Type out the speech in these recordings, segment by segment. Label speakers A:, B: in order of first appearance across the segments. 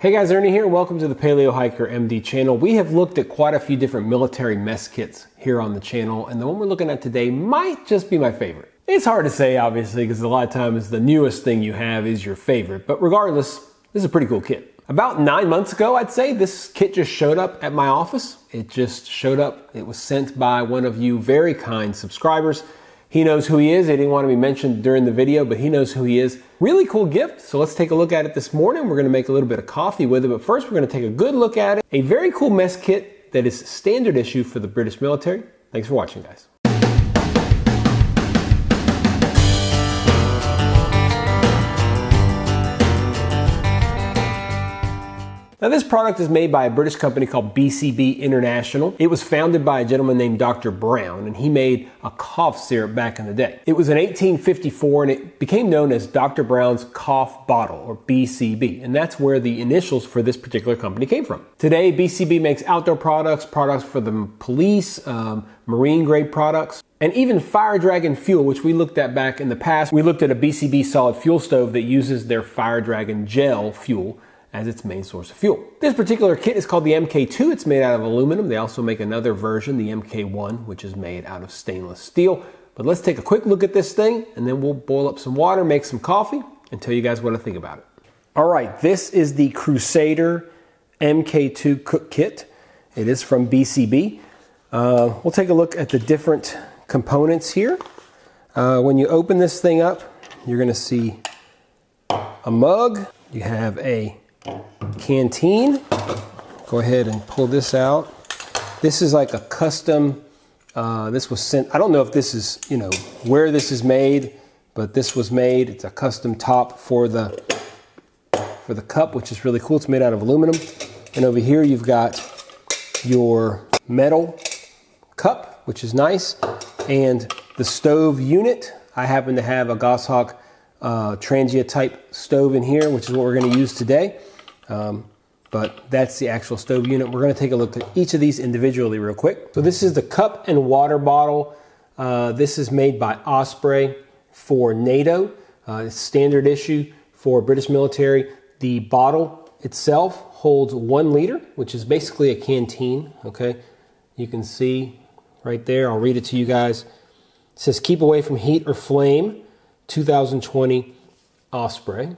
A: Hey guys, Ernie here. Welcome to the Paleo Hiker MD channel. We have looked at quite a few different military mess kits here on the channel, and the one we're looking at today might just be my favorite. It's hard to say, obviously, because a lot of times the newest thing you have is your favorite, but regardless, this is a pretty cool kit. About nine months ago, I'd say, this kit just showed up at my office. It just showed up. It was sent by one of you very kind subscribers. He knows who he is. He didn't want to be mentioned during the video, but he knows who he is. Really cool gift. So let's take a look at it this morning. We're going to make a little bit of coffee with it, but first we're going to take a good look at it. A very cool mess kit that is standard issue for the British military. Thanks for watching, guys. Now, this product is made by a British company called BCB International. It was founded by a gentleman named Dr. Brown, and he made a cough syrup back in the day. It was in 1854, and it became known as Dr. Brown's Cough Bottle, or BCB, and that's where the initials for this particular company came from. Today, BCB makes outdoor products, products for the police, um, marine grade products, and even Fire Dragon fuel, which we looked at back in the past. We looked at a BCB solid fuel stove that uses their Fire Dragon gel fuel as its main source of fuel. This particular kit is called the MK2. It's made out of aluminum. They also make another version, the MK1, which is made out of stainless steel. But let's take a quick look at this thing and then we'll boil up some water, make some coffee, and tell you guys what I think about it. All right, this is the Crusader MK2 cook kit. It is from BCB. Uh, we'll take a look at the different components here. Uh, when you open this thing up, you're gonna see a mug. You have a canteen. Go ahead and pull this out. This is like a custom, uh, this was sent, I don't know if this is, you know, where this is made, but this was made. It's a custom top for the, for the cup, which is really cool. It's made out of aluminum. And over here you've got your metal cup, which is nice. And the stove unit, I happen to have a Goshawk uh, type stove in here, which is what we're going to use today. Um, but that's the actual stove unit. We're going to take a look at each of these individually real quick. So this is the cup and water bottle. Uh, this is made by Osprey for NATO. Uh, standard issue for British military. The bottle itself holds one liter, which is basically a canteen. Okay, you can see right there. I'll read it to you guys. It says, "Keep away from heat or flame." 2020 Osprey.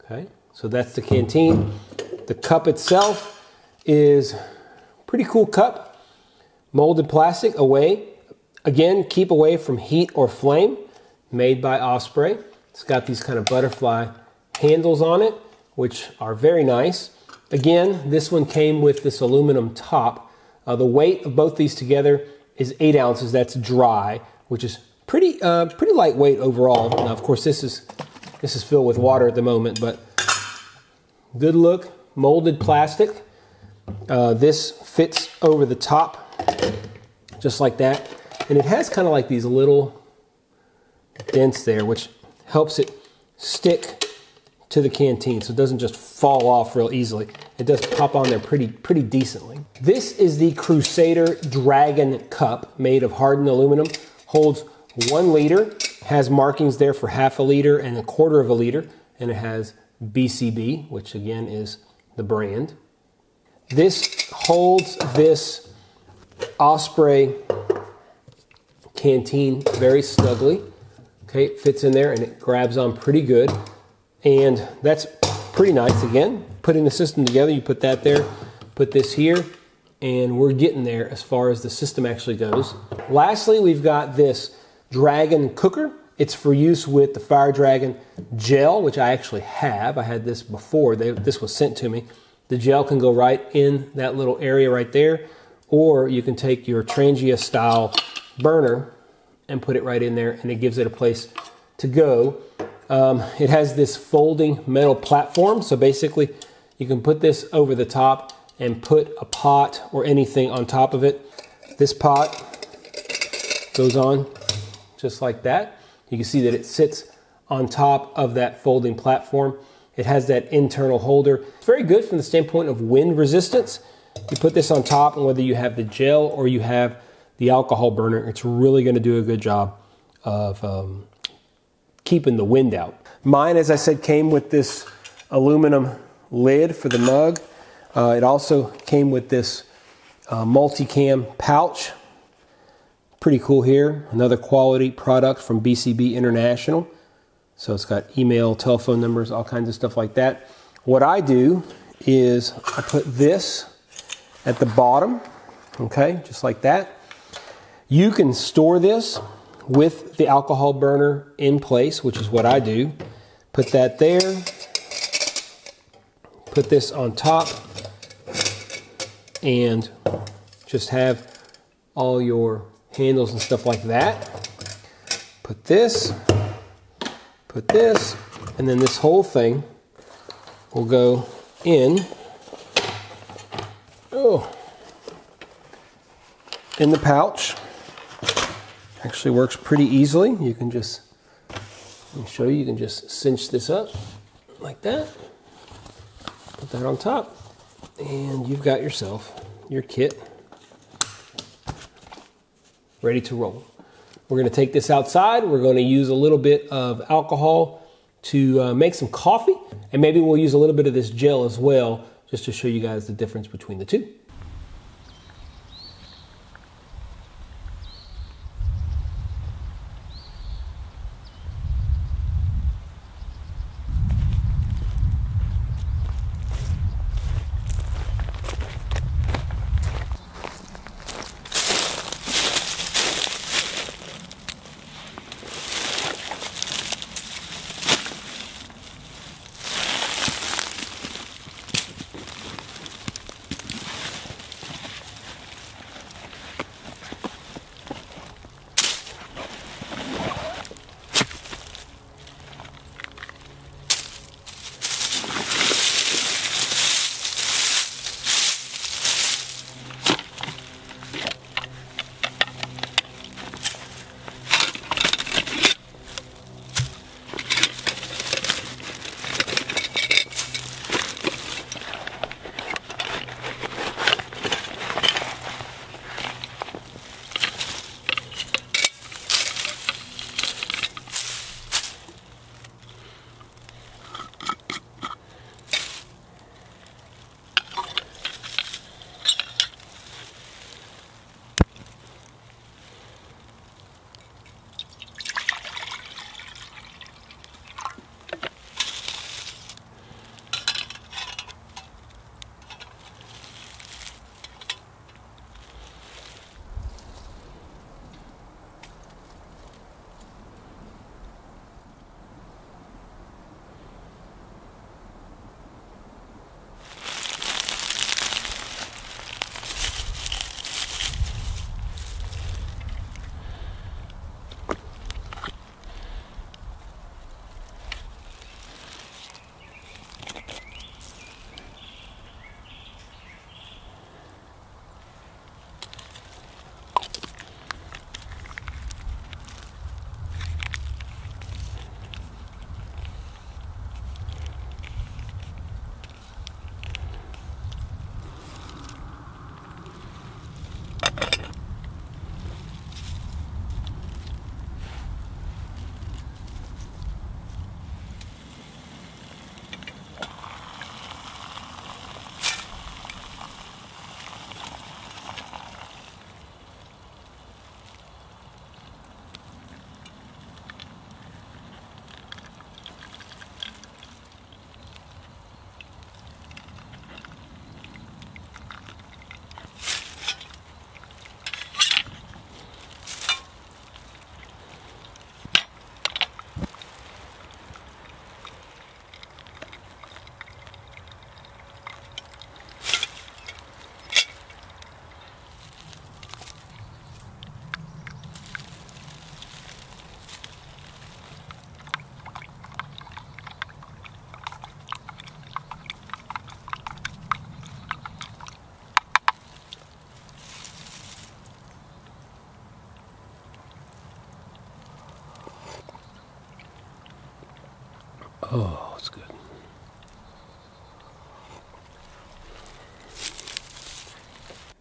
A: Okay, so that's the canteen. The cup itself is pretty cool cup, molded plastic away. Again, keep away from heat or flame, made by Osprey. It's got these kind of butterfly handles on it, which are very nice. Again, this one came with this aluminum top. Uh, the weight of both these together is eight ounces. That's dry, which is pretty uh, pretty lightweight overall. Now, of course, this is this is filled with water at the moment, but good look, molded plastic. Uh, this fits over the top, just like that, and it has kind of like these little dents there, which helps it stick to the canteen, so it doesn't just fall off real easily. It does pop on there pretty pretty decently. This is the Crusader Dragon Cup, made of hardened aluminum. Holds one liter, has markings there for half a liter and a quarter of a liter, and it has BCB, which again is the brand. This holds this Osprey canteen very snugly. Okay, it fits in there and it grabs on pretty good. And that's pretty nice. Again, putting the system together, you put that there, put this here, and we're getting there as far as the system actually goes. Lastly, we've got this Dragon cooker. It's for use with the Fire Dragon gel, which I actually have. I had this before. They, this was sent to me. The gel can go right in that little area right there, or you can take your Trangia style burner and put it right in there, and it gives it a place to go. Um, it has this folding metal platform, so basically you can put this over the top and put a pot or anything on top of it. This pot goes on just like that. You can see that it sits on top of that folding platform. It has that internal holder. It's very good from the standpoint of wind resistance. You put this on top, and whether you have the gel or you have the alcohol burner, it's really going to do a good job of um, keeping the wind out. Mine, as I said, came with this aluminum lid for the mug. Uh, it also came with this uh, multicam pouch. Pretty cool here. Another quality product from BCB International. So it's got email, telephone numbers, all kinds of stuff like that. What I do is I put this at the bottom, okay, just like that. You can store this with the alcohol burner in place, which is what I do. Put that there. Put this on top and just have all your handles and stuff like that. Put this, put this, and then this whole thing will go in. Oh, in the pouch. Actually works pretty easily. You can just, let me show you, you can just cinch this up like that. Put that on top and you've got yourself your kit ready to roll. We're going to take this outside. We're going to use a little bit of alcohol to uh, make some coffee, and maybe we'll use a little bit of this gel as well, just to show you guys the difference between the two. Oh, it's good.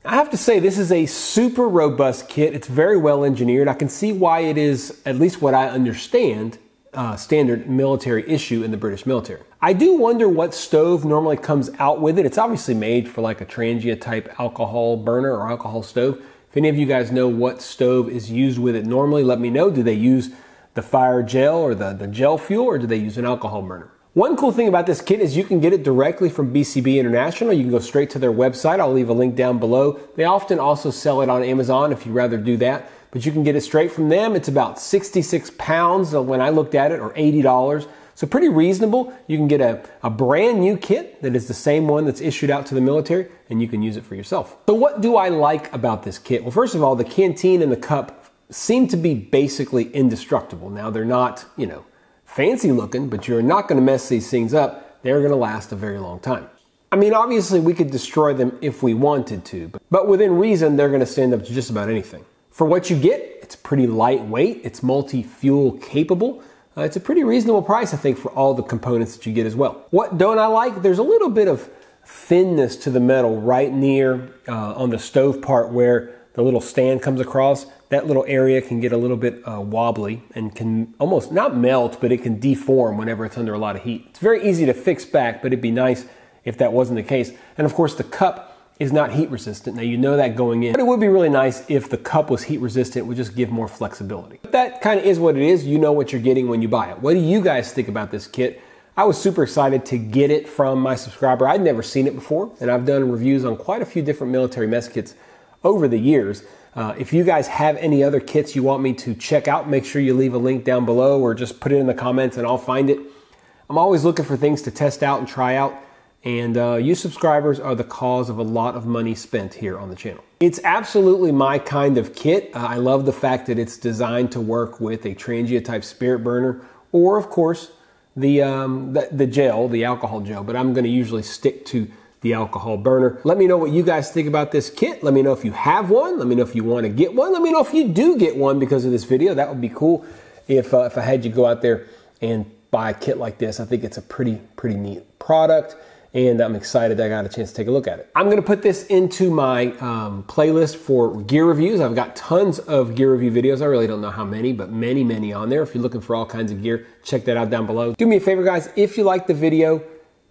A: I have to say, this is a super robust kit. It's very well engineered. I can see why it is, at least what I understand, uh, standard military issue in the British military. I do wonder what stove normally comes out with it. It's obviously made for like a Trangia type alcohol burner or alcohol stove. If any of you guys know what stove is used with it normally, let me know. Do they use the fire gel or the, the gel fuel or do they use an alcohol burner? One cool thing about this kit is you can get it directly from BCB International. You can go straight to their website. I'll leave a link down below. They often also sell it on Amazon if you'd rather do that, but you can get it straight from them. It's about 66 pounds uh, when I looked at it, or $80. So pretty reasonable. You can get a, a brand new kit that is the same one that's issued out to the military, and you can use it for yourself. So what do I like about this kit? Well, first of all, the canteen and the cup seem to be basically indestructible. Now they're not, you know, fancy looking, but you're not going to mess these things up. They're going to last a very long time. I mean, obviously, we could destroy them if we wanted to, but within reason, they're going to stand up to just about anything. For what you get, it's pretty lightweight, it's multi fuel capable. Uh, it's a pretty reasonable price, I think, for all the components that you get as well. What don't I like? There's a little bit of thinness to the metal right near uh, on the stove part where the little stand comes across, that little area can get a little bit uh, wobbly and can almost not melt, but it can deform whenever it's under a lot of heat. It's very easy to fix back, but it'd be nice if that wasn't the case. And of course, the cup is not heat resistant. Now you know that going in, but it would be really nice if the cup was heat resistant. It would just give more flexibility. But that kind of is what it is. You know what you're getting when you buy it. What do you guys think about this kit? I was super excited to get it from my subscriber. I'd never seen it before, and I've done reviews on quite a few different military mess kits over the years. Uh, if you guys have any other kits you want me to check out, make sure you leave a link down below or just put it in the comments and I'll find it. I'm always looking for things to test out and try out. And uh, you subscribers are the cause of a lot of money spent here on the channel. It's absolutely my kind of kit. Uh, I love the fact that it's designed to work with a Trangia type spirit burner or, of course, the, um, the, the gel, the alcohol gel. But I'm going to usually stick to the alcohol burner. Let me know what you guys think about this kit. Let me know if you have one. Let me know if you want to get one. Let me know if you do get one because of this video. That would be cool if, uh, if I had you go out there and buy a kit like this. I think it's a pretty, pretty neat product and I'm excited that I got a chance to take a look at it. I'm gonna put this into my um, playlist for gear reviews. I've got tons of gear review videos. I really don't know how many, but many, many on there. If you're looking for all kinds of gear, check that out down below. Do me a favor, guys, if you like the video,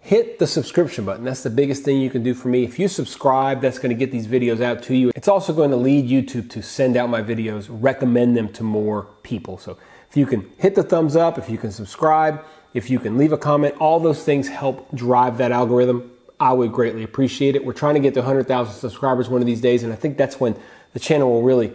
A: hit the subscription button. That's the biggest thing you can do for me. If you subscribe, that's going to get these videos out to you. It's also going to lead YouTube to send out my videos, recommend them to more people. So if you can hit the thumbs up, if you can subscribe, if you can leave a comment, all those things help drive that algorithm. I would greatly appreciate it. We're trying to get to 100,000 subscribers one of these days, and I think that's when the channel will really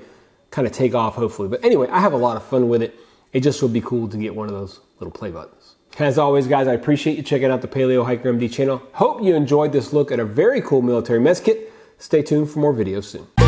A: kind of take off, hopefully. But anyway, I have a lot of fun with it. It just would be cool to get one of those little play buttons. As always, guys, I appreciate you checking out the Paleo Hiker MD channel. Hope you enjoyed this look at a very cool military mess kit. Stay tuned for more videos soon.